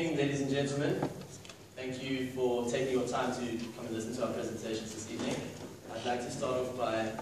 evening, ladies and gentlemen. Thank you for taking your time to come and listen to our presentations this evening. I'd like to start off by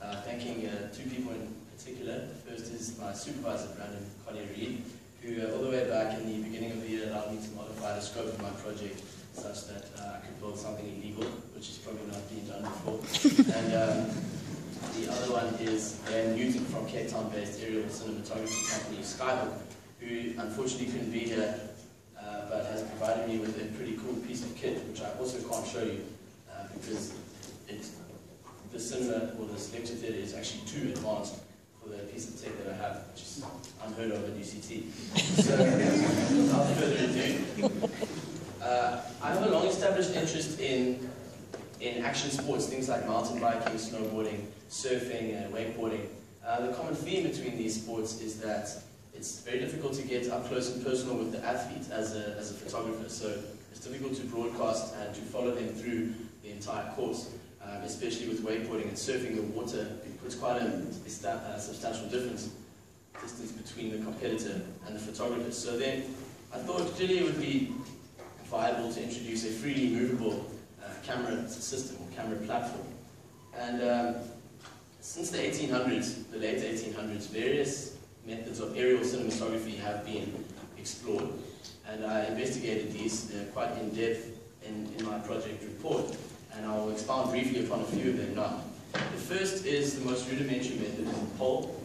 uh, thanking uh, two people in particular. The first is my supervisor, Brandon Collier-Reed, who uh, all the way back in the beginning of the year allowed me to modify the scope of my project such that uh, I could build something illegal, which is probably not being done before. and um, the other one is Dan Newton from Cape Town-based aerial cinematography company Skyhook, who unfortunately couldn't be here, uh, but has provided me with a pretty cool piece of kit, which I also can't show you, uh, because it's, the cinema, or this lecture theatre is actually too advanced for the piece of tech that I have, which is unheard of at UCT. So, without further ado, uh, I have a long-established interest in in action sports, things like mountain biking, snowboarding, surfing, and wakeboarding. Uh, the common theme between these sports is that it's very difficult to get up close and personal with the athlete as a, as a photographer. So it's difficult to broadcast and to follow them through the entire course, um, especially with wakeboarding and surfing the water. It puts quite a, a, substantial difference distance between the competitor and the photographer. So then I thought clearly it would be viable to introduce a freely movable uh, camera system or camera platform. And um, since the 1800s, the late 1800s, various methods of aerial cinematography have been explored. And I investigated these quite in depth in, in my project report. And I'll expound briefly upon a few of them now. The first is the most rudimentary method, the pole.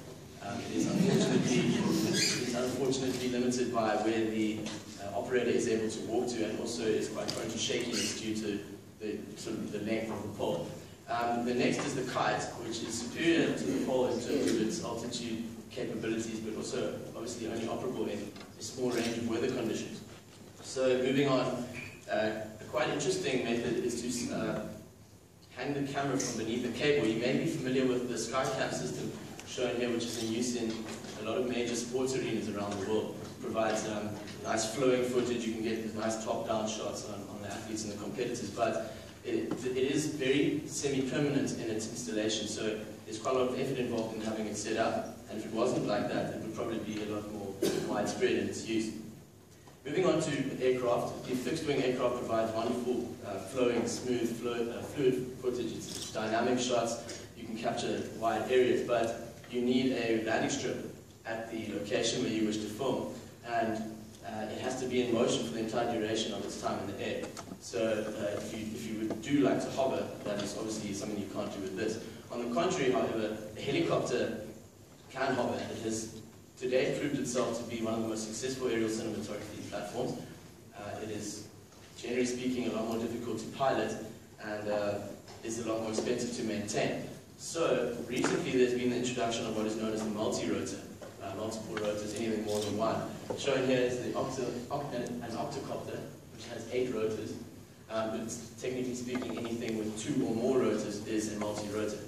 Um, it, is unfortunately, it is unfortunately limited by where the uh, operator is able to walk to and also is quite prone to shakiness due to the, sort of the length of the pole. Um, the next is the kite, which is superior to the pole in terms of its altitude capabilities, but also obviously only operable in a small range of weather conditions. So moving on, uh, a quite interesting method is to uh, hang the camera from beneath the cable. You may be familiar with the SkyCam system shown here, which is in use in a lot of major sports arenas around the world. It provides um, nice flowing footage. You can get nice top-down shots on, on the athletes and the competitors, but it, it is very semi-permanent in its installation, so there's quite a lot of effort involved in having it set up. And if it wasn't like that, it would probably be a lot more widespread in its use. Moving on to aircraft, the fixed-wing aircraft provides wonderful uh, flowing, smooth, fluid, uh, fluid footage. It's, dynamic shots. You can capture wide areas, but you need a landing strip at the location where you wish to film. And uh, it has to be in motion for the entire duration of its time in the air. So uh, if, you, if you do like to hover, that is obviously something you can't do with this. On the contrary, however, a helicopter can hover. It has today proved itself to be one of the most successful aerial cinematography platforms. Uh, it is, generally speaking, a lot more difficult to pilot and uh, is a lot more expensive to maintain. So recently there's been the introduction of what is known as the multi-rotor, uh, multiple rotors, anything more than one. Shown here is the octo, oct an octocopter, which has eight rotors. Um, but technically speaking, anything with two or more rotors is a multi-rotor.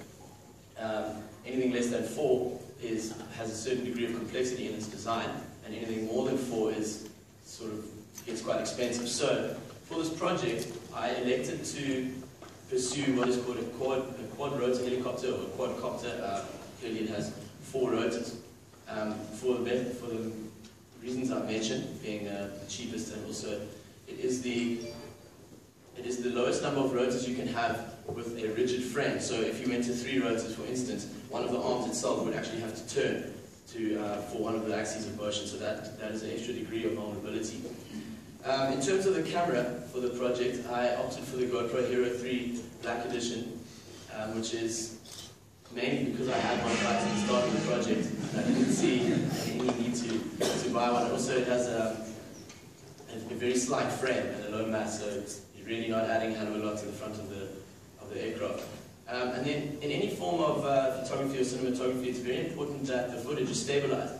Um, anything less than four is, has a certain degree of complexity in its design, and anything more than four is sort of gets quite expensive. So, for this project, I elected to pursue what is called a quad, a quad rotor helicopter or a quadcopter. Uh, clearly, it has four rotors. Um, for, the, for the reasons I've mentioned, being uh, the cheapest and also it is the it is the lowest number of rotors you can have with a rigid frame. So if you went to three rotors, for instance, one of the arms itself would actually have to turn to, uh, for one of the axes of motion. So that, that is an extra degree of vulnerability. Um, in terms of the camera for the project, I opted for the GoPro Hero 3 Black Edition, um, which is mainly because I had one right at the start of the project. I didn't see any need to, to buy one. Also, it has a, a, very slight frame and a low mass, so it's really not adding a lot to the front of the, the aircraft. Um, and then in any form of uh, photography or cinematography, it's very important that the footage is stabilized.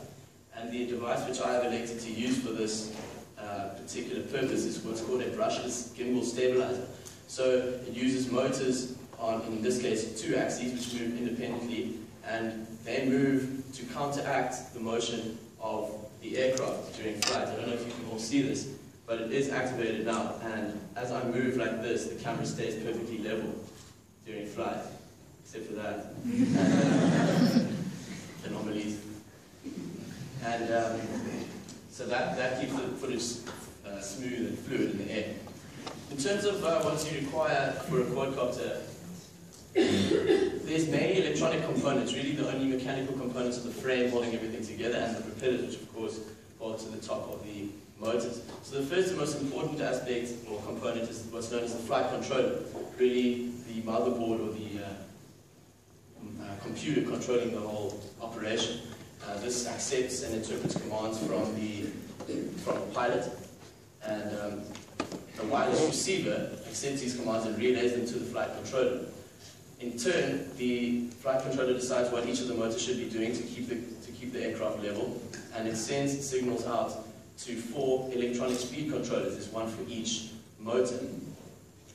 And the device which I have elected to use for this uh, particular purpose is what's called a brushless gimbal stabilizer. So it uses motors on, in this case, two axes which move independently, and they move to counteract the motion of the aircraft during flight. I don't know if you can all see this, but it is activated now, and as I move like this, the camera stays perfectly level during flight, except for that. anomalies. And um, so that, that keeps the footage uh, smooth and fluid in the air. In terms of uh, what you require for a quadcopter, there's many electronic components, really the only mechanical components of the frame holding everything together, and the propellers, which of course hold to the top of the motors. So the first and most important aspect or component is what's known as the flight controller, really the motherboard or the uh, uh, computer controlling the whole operation. Uh, this accepts and interprets commands from the from the pilot, and um, the wireless receiver accepts these commands and relays them to the flight controller. In turn, the flight controller decides what each of the motors should be doing to keep the, to keep the aircraft level, and it sends signals out to four electronic speed controllers. There's one for each motor.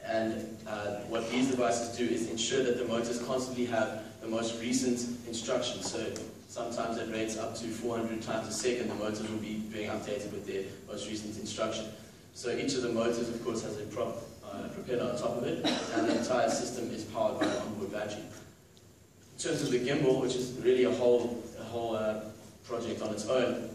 And uh, what these devices do is ensure that the motors constantly have the most recent instructions. So sometimes at rates up to 400 times a second, the motors will be being updated with their most recent instruction. So each of the motors, of course, has a prop, uh, on top of it, and the entire system is powered by an onboard battery. In terms of the gimbal, which is really a whole, a whole uh, project on its own,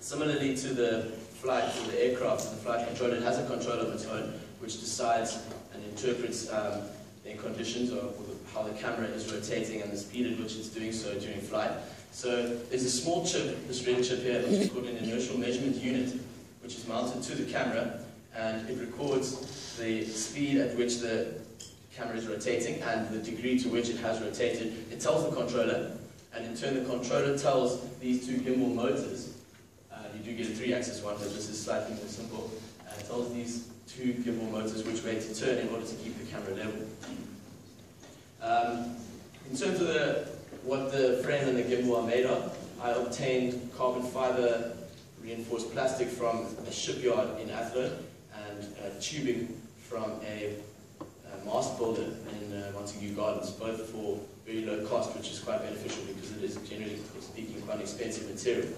similarly to the flight, to the aircraft, the flight controller, it has a control of its own, which decides and interprets um, the conditions or how the camera is rotating and the speed at which it's doing so during flight. So there's a small chip, this red chip here, which is called an inertial measurement unit, which is mounted to the camera, and it records the speed at which the camera is rotating and the degree to which it has rotated. It tells the controller, and in turn the controller tells these two gimbal motors, you do get a three-axis one, but this is slightly more simple, uh, it tells these two gimbal motors which way to turn in order to keep the camera level. Um, in terms of the, what the frame and the gimbal are made of, I obtained carbon fiber reinforced plastic from a shipyard in Athlone and uh, tubing from a, a mast builder in uh, Montague Gardens, both for very low cost, which is quite beneficial because it is generally speaking quite expensive material.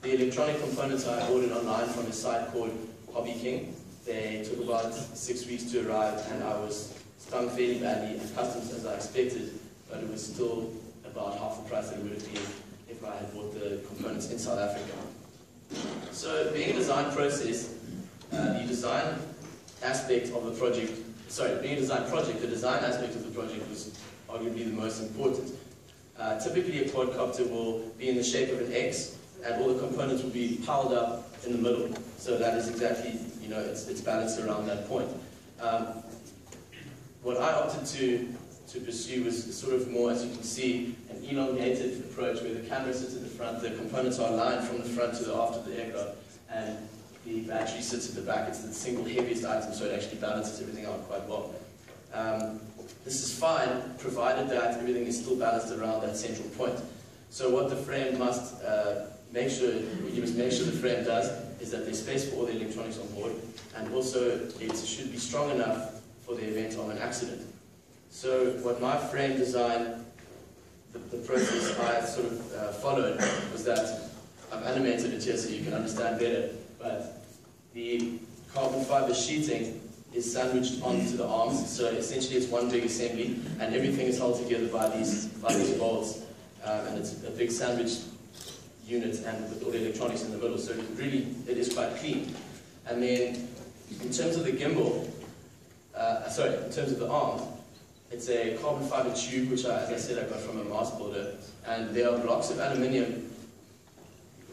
The electronic components I ordered online from a site called Hobby King. They took about six weeks to arrive and I was stung fairly badly and customs as I expected, but it was still about half the price that it would have been if I had bought the components in South Africa. So being a design process, uh, the design aspect of the project, sorry, being a design project, the design aspect of the project was arguably the most important. Uh, typically a quadcopter will be in the shape of an X and all the components will be piled up in the middle. So that is exactly, you know, it's, it's balanced around that point. Um, what I opted to, to pursue was sort of more, as you can see, an elongated approach where the camera sits at the front, the components are aligned from the front to the aft of the aircraft, and the battery sits at the back. It's the single heaviest item, so it actually balances everything out quite well. Um, this is fine, provided that everything is still balanced around that central point. So what the frame must uh, make sure, you must make sure the frame does, is that there's space for all the electronics on board, and also it should be strong enough for the event of an accident. So what my frame design, the, the process I sort of uh, followed was that I've animated it here so you can understand better, but the carbon fiber sheeting is sandwiched onto the arms, so essentially it's one big assembly, and everything is held together by these, by these bolts, um, and it's a big sandwich unit and with all the electronics in the middle, so really it is quite clean. And then in terms of the gimbal, uh, sorry, in terms of the arm, it's a carbon fiber tube, which I, as I said, I got from a mast builder, and there are blocks of aluminium,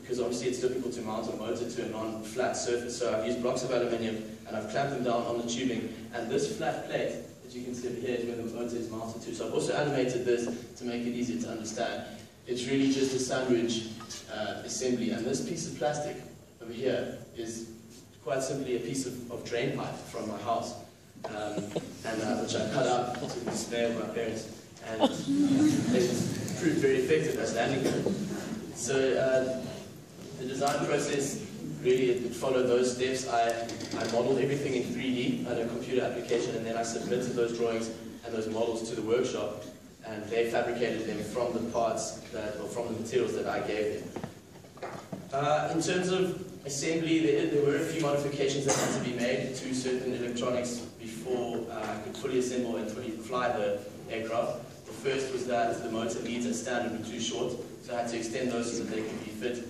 because obviously it's difficult to mount a motor to a non-flat surface, so I've used blocks of aluminium, and I've clamped them down on the tubing, and this flat plate that you can see here is where the motor is mounted to. So I've also animated this to make it easier to understand. It's really just a sandwich uh, assembly, and this piece of plastic over here is quite simply a piece of, of drain pipe from my house um, and uh, which I cut up to display of my parents, and it proved very effective as landing gear. So uh, the design process really it followed those steps. I, I modeled everything in 3D on a computer application, and then I submitted those drawings and those models to the workshop, and they fabricated them from the parts that, or from the materials that I gave them. Uh, in terms of assembly, there, there, were a few modifications that had to be made to certain electronics before uh, I could fully assemble and fully fly the aircraft. The first was that the motor leads as standard were too short, so I had to extend those so that they could be fit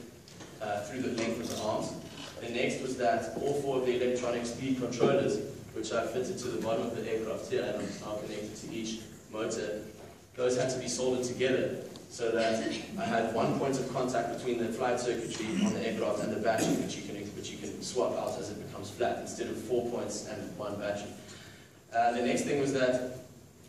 uh, through the length of the arms. The next was that all four of the electronic speed controllers, which I fitted to the bottom of the aircraft here and are connected to each motor, those had to be soldered together so that I had one point of contact between the flight circuitry on the aircraft and the battery, which you can, which you can swap out as it becomes flat, instead of four points and one battery. Uh, the next thing was that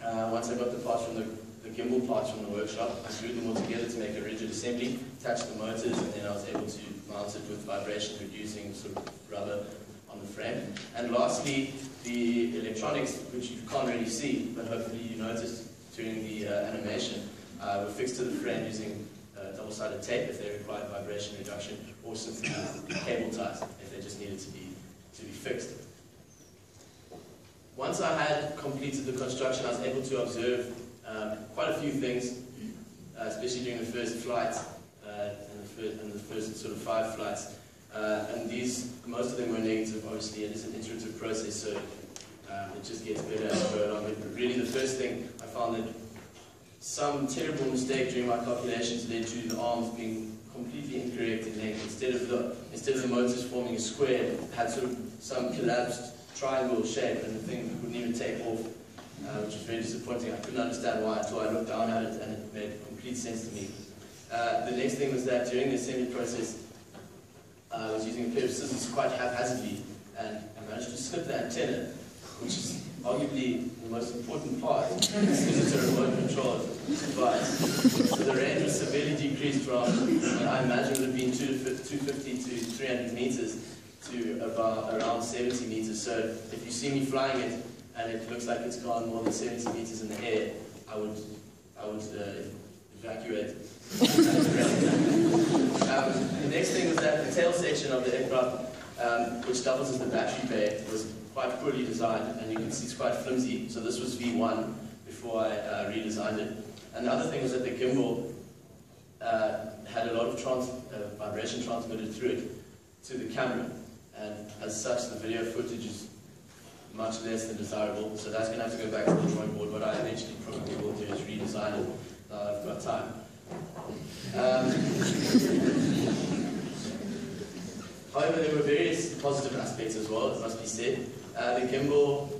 uh, once I got the parts from the, the gimbal parts from the workshop, I glued them all together to make a rigid assembly, attached the motors, and then I was able to mount it with vibration reducing sort of rubber on the frame. And lastly, the electronics, which you can't really see, but hopefully you noticed during the uh, animation, uh, were fixed to the frame using uh, double-sided tape if they required vibration reduction, or simply cable ties if they just needed to be, to be fixed. Once I had completed the construction, I was able to observe um, quite a few things, uh, especially during the first flight, uh, and, the first, and the first sort of five flights. Uh, and these, most of them were negative, obviously, it is an iterative process, so um, it just gets better as we go along. But really the first thing found that some terrible mistake during my calculations led to the arms being completely incorrect in length. Instead of the, instead of the motors forming a square, it had sort of some collapsed triangle shape and the thing wouldn't even take off, uh, which was very disappointing. I couldn't understand why until I looked down at it and it made complete sense to me. Uh, the next thing was that during the assembly process, I was using a pair of scissors quite haphazardly and I managed to slip the antenna, which is arguably the most important part, it's a remote control device. So the range was severely decreased from, I imagine would have been 250 to 300 meters to about around 70 meters. So if you see me flying it and it looks like it's gone more than 70 meters in the air, I would, I would uh, evacuate. um, the next thing was that the tail section of the aircraft, um, which doubles as the battery bay, was quite poorly designed, and you can see it's quite flimsy. So this was V1 before I uh, redesigned it. And the other thing was that the gimbal uh, had a lot of trans uh, vibration transmitted through it to the camera. And as such, the video footage is much less than desirable. So that's going to have to go back to the drawing board. What I eventually probably will do is redesign it. Uh, I've got time. Um, however, there were various positive aspects as well, it must be said. Uh, the gimbal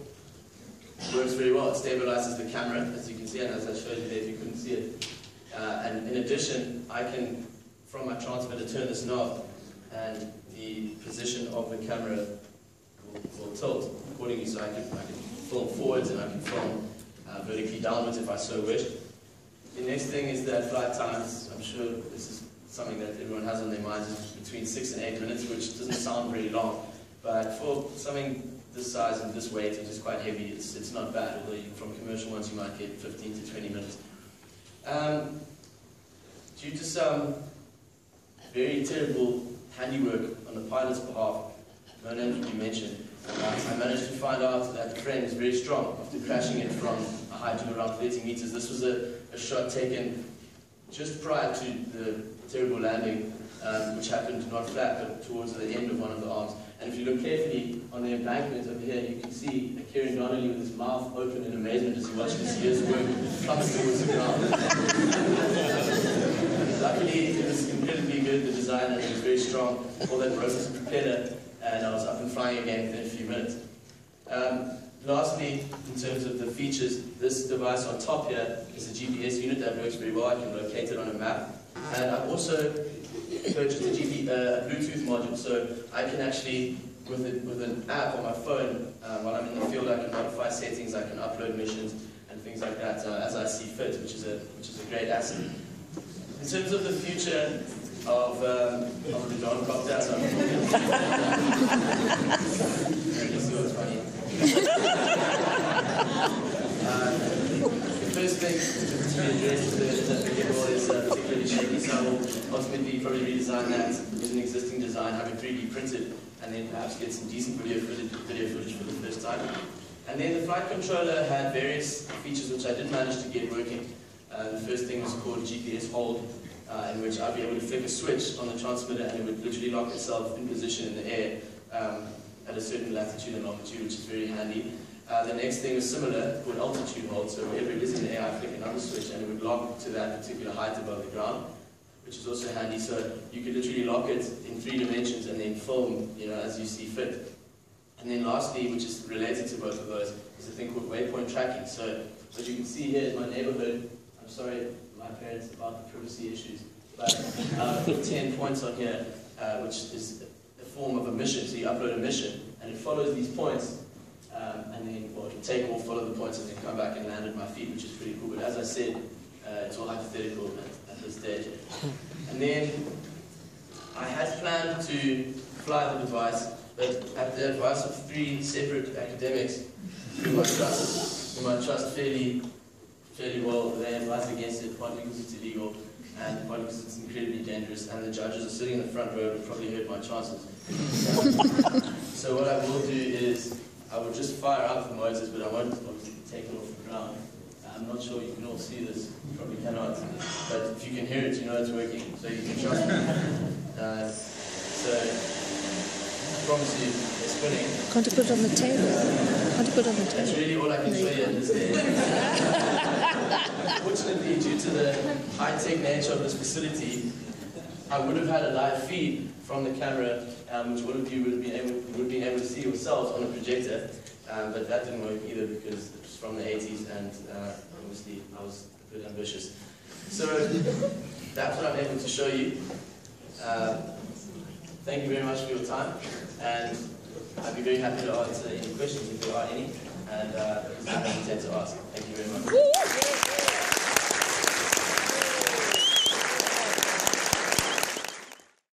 works very well. It stabilizes the camera, as you can see, and as I showed you there, if you couldn't see it. Uh, and in addition, I can, from my transmitter, turn this knob, and the position of the camera will, will tilt accordingly, so I can, I can film forwards and I can film uh, vertically downwards if I so wish. The next thing is that flight times, I'm sure this is something that everyone has on their minds, is between six and eight minutes, which doesn't sound very long, but for something this size and this weight, which is quite heavy, it's, it's not bad, although you, from commercial ones you might get 15 to 20 minutes. Um, due to some very terrible handiwork on the pilot's behalf, no names will be mentioned, uh, I managed to find out that the frame is very strong after crashing it from a height of around 30 meters. This was a, a shot taken just prior to the terrible landing, um, which happened not flat, but towards the end of one of the arms. And if you look carefully on the embankment over here, you can see Kieran Donnelly with his mouth open in amazement as he watched his year's work plummet towards the ground. Luckily, it was incredibly good, the design, and it was very strong. All that broke the propeller, and I was up and flying again within a few minutes. Um, lastly, in terms of the features, this device on top here is a GPS unit that works very well. I can locate it on a map. And I've also purchased a GP, uh, Bluetooth module, so I can actually, with, with an app on my phone, uh, while I'm in the field, I can modify settings, I can upload missions, and things like that uh, as I see fit, which is a, which is a great asset. In terms of the future of, um, of the as I'm uh, the first thing to be addressed is that the gimbal is uh, particularly shaky, so I ultimately probably redesign that an existing design, have it 3D printed, and then perhaps get some decent video footage, video footage for the first time. And then the flight controller had various features which I did manage to get working. Uh, the first thing was called GPS hold, uh, in which I'd be able to flick a switch on the transmitter and it would literally lock itself in position in the air um, at a certain latitude and longitude, which is very handy. Uh, the next thing is similar, called altitude hold, so wherever it is in the air, I flick another switch and it would lock to that particular height above the ground. which is also handy. So you could literally lock it in three dimensions and then film, you know, as you see fit. And then lastly, which is related to both of those, is a thing called waypoint tracking. So what you can see here is my neighborhood. I'm sorry, my parents about the privacy issues, but uh, 10 points on here, uh, which is a form of a mission. So you upload a mission, and it follows these points, um, and then well, it'll take off, follow the points, and then come back and land at my feet, which is pretty cool. But as I said, uh, it's all hypothetical at, at this stage. And then I had planned to fly the device, but at the advice of three separate academics whom I trust, whom I trust fairly, fairly well, they advised against it, partly because it's illegal and partly because it's incredibly dangerous, and the judges are sitting in the front row and probably hurt my chances. so what I will do is I will just fire up the motors, but I won't obviously take it off the ground. I'm not sure you can all see this, you probably cannot, but if you can hear it, you know it's working, so you can trust me. Uh, so, I promise you, it's spinning. Can't you put it on the table? Can't you put it on the That's table? really all I can show you at this stage. Fortunately, due to the high-tech nature of this facility, I would have had a live feed from the camera, um, which all of you would have been able, would been able to see yourselves on a projector, um, but that didn't work either because it was from the 80s and uh, obviously I was a bit ambitious. So that's what I'm able to show you. Uh, thank you very much for your time, and I'd be very happy to answer any questions if there are any, and uh, hesitate to ask. Thank you very much.